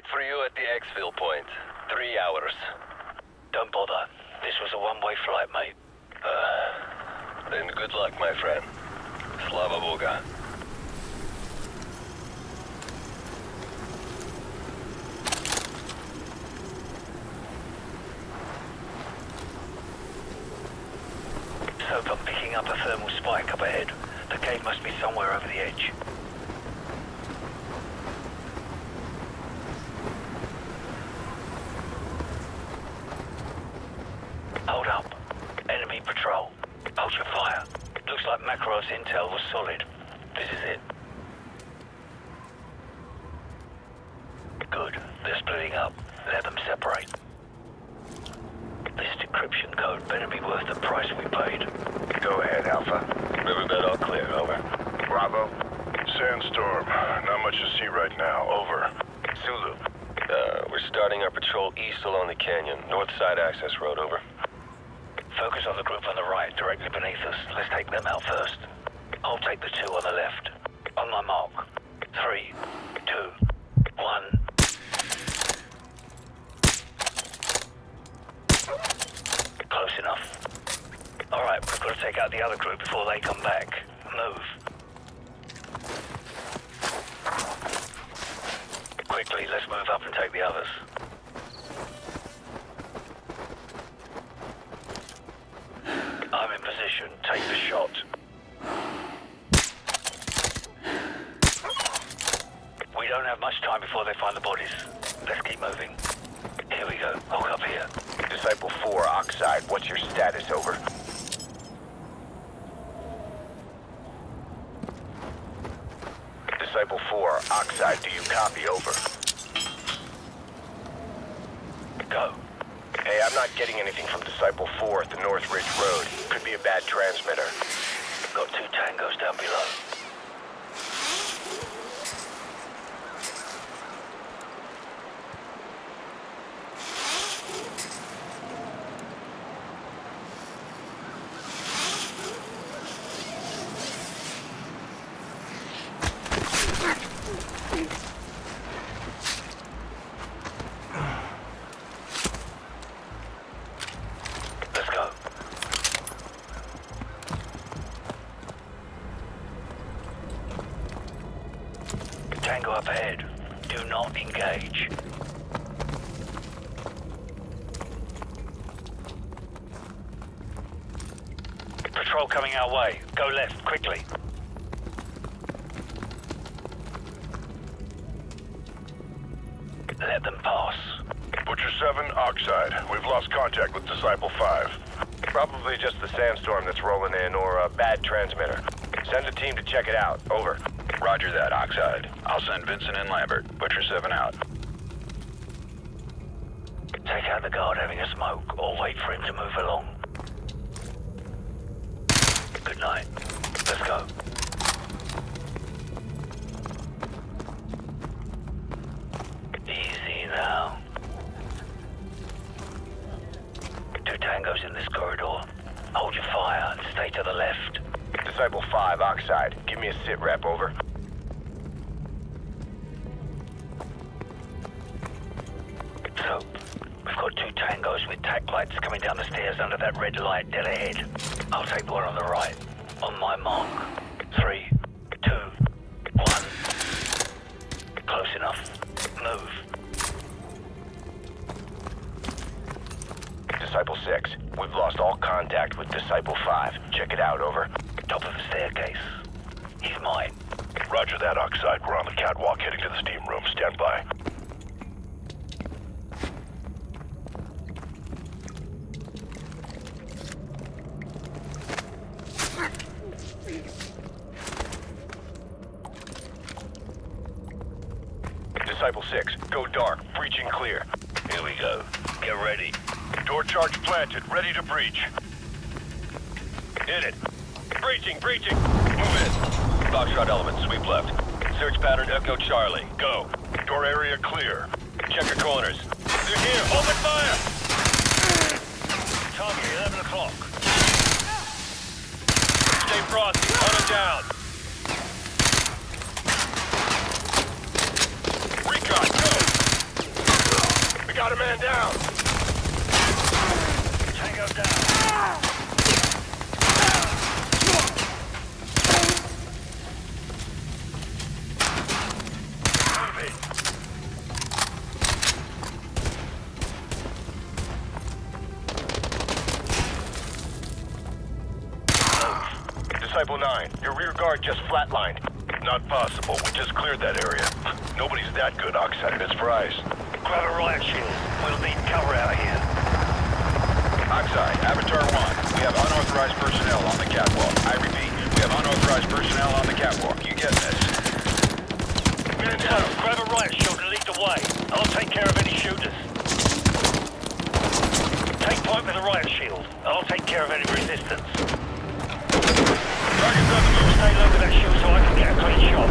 wait for you at the exfil point. Three hours. Don't bother. This was a one-way flight, mate. Uh, then good luck, my friend. Slava Boga. Soap, I'm picking up a thermal spike up ahead. The cave must be somewhere over the edge. Hold up. Enemy patrol. Hold your fire. Looks like Makarov's intel was solid. This is it. Good. They're splitting up. Let them separate. This decryption code better be worth the price we paid. Go ahead, Alpha. Riverbed all clear, over. Bravo. Sandstorm. Not much to see right now. Over. Zulu. Uh, we're starting our patrol east along the canyon. North side access road, over. Focus on the group on the right, directly beneath us. Let's take them out first. I'll take the two on the left. On my mark. Three, two, one. Close enough. All right, we've got to take out the other group before they come back. 4, Do you copy, over? Go. Hey, I'm not getting anything from Disciple 4 at the North Ridge Road. Could be a bad transmitter. Got two tangos down below. Let's go. Tango up ahead. Do not engage. Patrol coming our way. Go left, quickly. Let them pass. Butcher 7, Oxide. We've lost contact with Disciple 5. Probably just the sandstorm that's rolling in or a bad transmitter. Send a team to check it out. Over. Roger that, Oxide. I'll send Vincent and Lambert. Butcher 7 out. Take out the guard having a smoke, or wait for him to move along. Let's go. Easy now. Two tangos in this corridor. Hold your fire and stay to the left. Disciple 5, Oxide. Give me a sit rep, over. So, we've got two tangos with tac lights coming down the stairs under that red light dead ahead. I'll take the one on the right. On my mark. Three, two, one. Close enough. Move. Disciple 6, we've lost all contact with Disciple 5. Check it out, over. Top of the staircase. He's mine. Roger that, Oxide. We're on the catwalk heading to the steam room. Stand by. Disciple 6, go dark. Breaching clear. Here we go. Get ready. Door charge planted. Ready to breach. Hit it. Breaching, breaching. Move in. Foxtrot element, sweep left. Search pattern Echo Charlie. Go. Door area clear. Check your corners. They're here. Open fire! Tommy, 11 o'clock. Stay frosty. Hunt them down. Recon, go! Got a man down. Tango down. Disciple 9, your rear guard just flatlined. Not possible. We just cleared that area. Nobody's that good, Oxide. It's Price. Grab a riot shield. We'll need cover out here. Oxide, Avatar 1. We have unauthorized personnel on the catwalk. I repeat, we have unauthorized personnel on the catwalk. You get this? Man down. Grab a riot shield and lead the way. I'll take care of any shooters. Take point with the riot shield. I'll take care of any resistance. Target's on the move. Stay low with that shield so I can get a clean shot.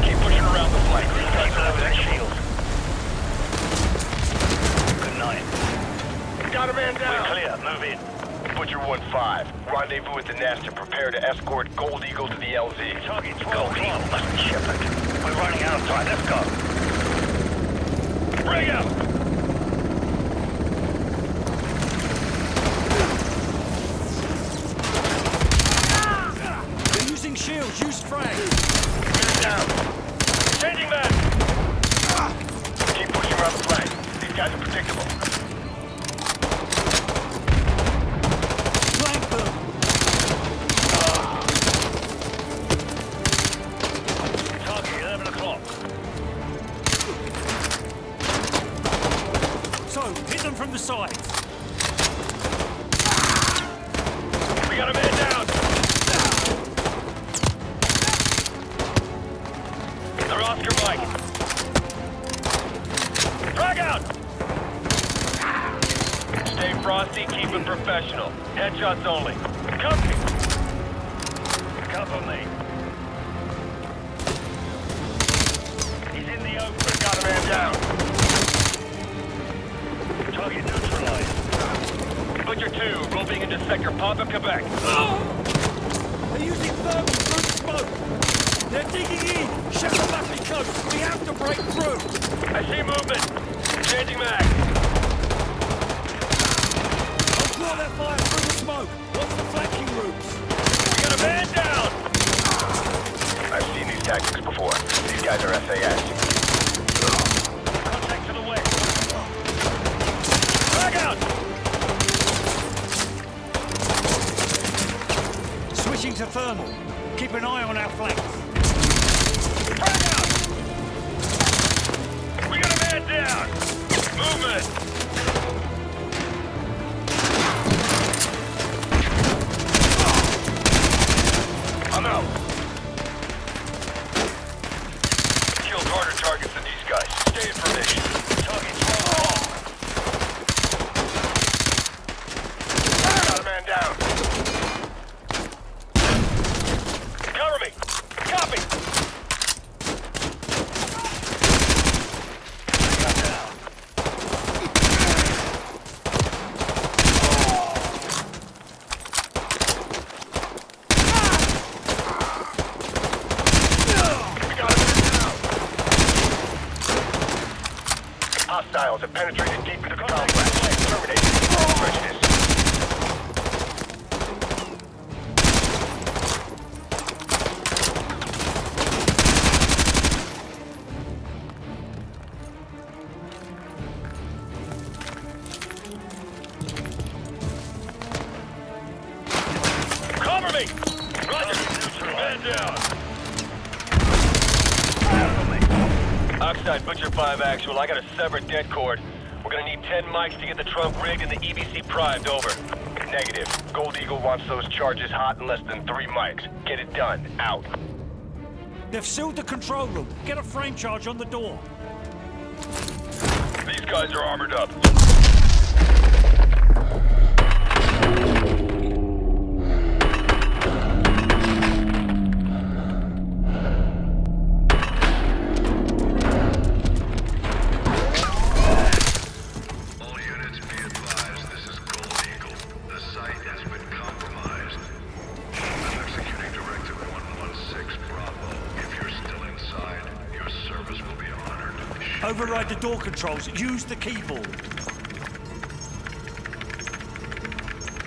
Keep pushing around the flank. Stay low with that shield. Good night. Got a man We're down. clear. Move in. Butcher 1-5. Rendezvous at the nest and prepare to escort Gold Eagle to the LZ. Target 12 Gold Eagle must be Shepherd. We're running out of time. Let's go. Bring out! They're using shields. Use frag. Man down. Changing man. Keep pushing around the flank. These guys are predictable. Flank them. Target 11. So, hit them from the sides. We got a man down! They're Oscar Mike. Frag out! Stay frosty, keep it professional. Headshots only. Cover me! Cover me. Man down. Target neutralized. Butcher 2, roving into sector Papa, Quebec. They're using thermal through smoke. They're digging in. Be close. We have to break through. I see movement. Changing mag. I'll draw their fire through the smoke. What's the flanking routes? We got a man down! I've seen these tactics before. These guys are SAS. Thermal. Keep an eye on our flanks. Frag out! We got a man down! Movement! I'm out. Killed harder targets than these guys. Stay in formation. Target 12 o'clock. Got a man down. Cover me! Copy! Got down. We got a man down. Hostiles have penetrated deep into the complex. Roger! Man down! Oxide Butcher 5 actual. I got a severed det cord. We're gonna need 10 mikes to get the trunk rigged and the EBC primed. Over. Negative. Gold Eagle wants those charges hot in less than three mikes. Get it done. Out. They've sealed the control room. Get a frame charge on the door. These guys are armored up. Override the door controls. Use the keyboard.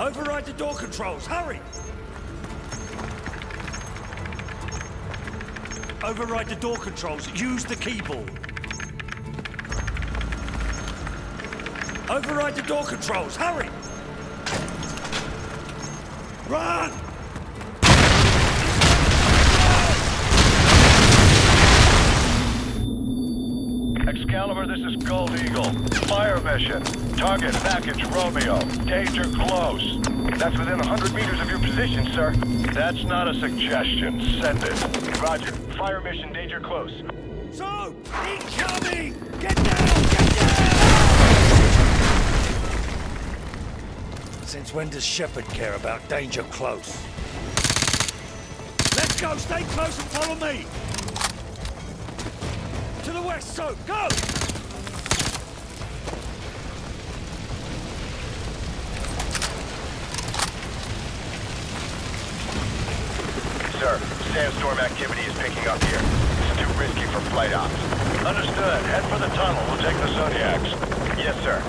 Override the door controls. Hurry! Override the door controls. Use the keyboard. Override the door controls. Hurry! Run! Excalibur, this is Gold Eagle. Fire mission. Target package Romeo. Danger close. That's within 100 meters of your position, sir. That's not a suggestion. Send it. Roger. Fire mission, danger close. So, incoming! Get down! Get down! Since when does Shepherd care about danger close? Let's go! Stay close and follow me! To the west, so go! Sir, sandstorm activity is picking up here. It's too risky for flight ops. Understood. Head for the tunnel. We'll take the Zodiacs. Yes, sir.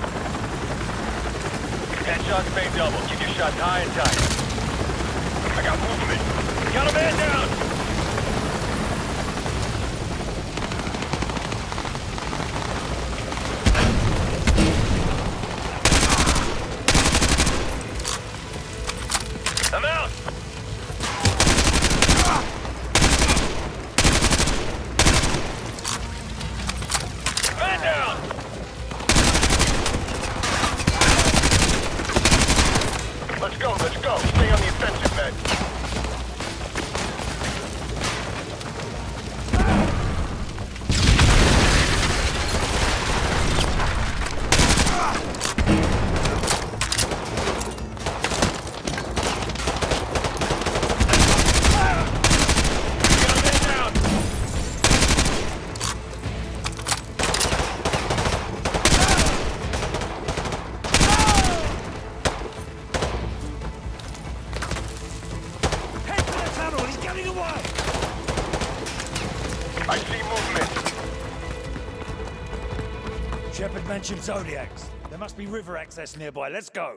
Ten shots made double. Keep your shots high and tight. I got movement. Got a man down! Let's go. Stay on the offensive, men. Mentioned Zodiacs. There must be river access nearby. Let's go.